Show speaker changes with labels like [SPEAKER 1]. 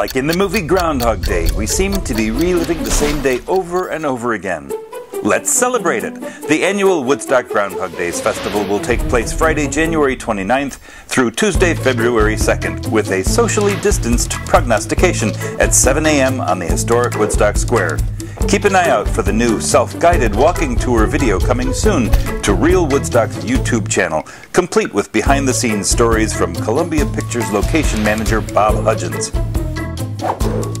[SPEAKER 1] Like in the movie Groundhog Day, we seem to be reliving the same day over and over again. Let's celebrate it! The annual Woodstock Groundhog Days Festival will take place Friday, January 29th through Tuesday, February 2nd, with a socially distanced prognostication at 7 a.m. on the historic Woodstock Square. Keep an eye out for the new self-guided walking tour video coming soon to Real Woodstock's YouTube channel, complete with behind-the-scenes stories from Columbia Pictures location manager Bob Hudgins. Thank